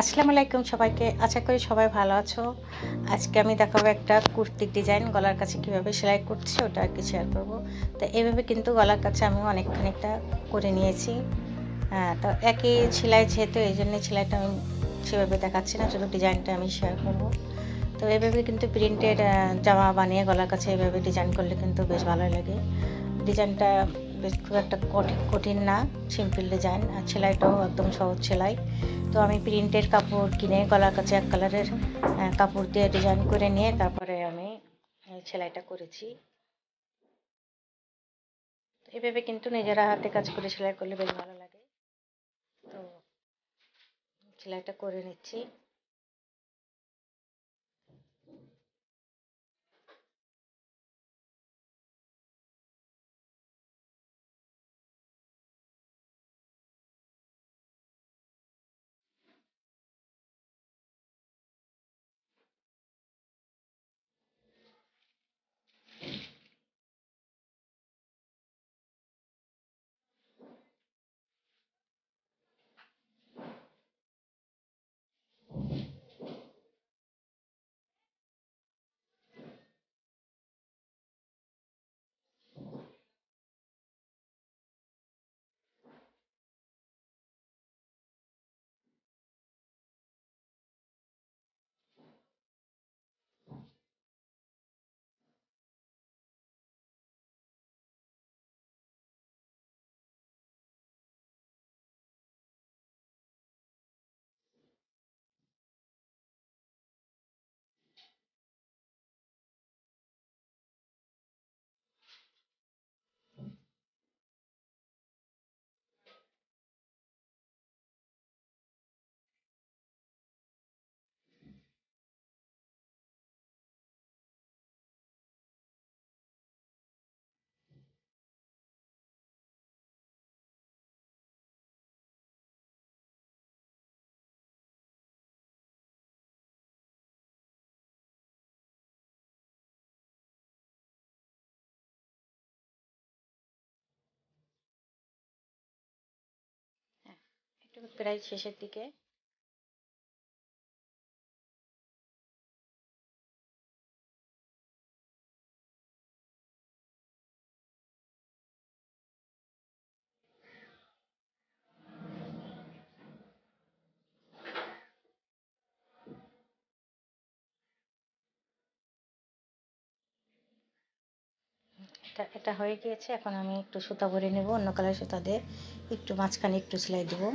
আসসালামু আলাইকুম সবাইকে। আশা করি সবাই ভালো আছো। আজকে আমি দেখাবো একটা কুর্তির ডিজাইন, গলার কাছে কীভাবে সেলাই করছি ওটা আর কি শেয়ার করব। তো এইভাবে কিন্তু গলার কাছে আমি অনেক খানিকটা করে নিয়েছি। হ্যাঁ তো একই সেলাই যেহেতু, এই জন্যে সেলাইটা আমি সেভাবে দেখাচ্ছি না, শুধু ডিজাইনটা আমি শেয়ার করব। তো এইভাবে কিন্তু প্রিন্টেড জামা বানিয়ে গলার কাছে এইভাবে ডিজাইন করলে কিন্তু বেশ ভালো লাগে। ডিজাইনটা বেশ খুব একটা কঠিন কঠিন না সিম্পল ডিজাইন আর সেলাইটাও একদম সহজ সেলাই। তো আমি প্রিন্টের কাপড় কিনে, গলার কাছে এক কালারের কাপড় দিয়ে ডিজাইন করে নিয়ে তারপরে আমি সেলাইটা করেছি। এভাবে কিন্তু নিজেরা হাতে কাজ করে সেলাই করলে বেশ ভালো লাগে। তো সেলাইটা করে নিচ্ছি। প্রায় শেষের দিকে। এটা এটা হয়ে গিয়েছে। এখন আমি একটু সুতা ভরে নেব, অন্য কালার সুতা দিয়ে একটু মাঝখানে একটু সেলাই দেবো।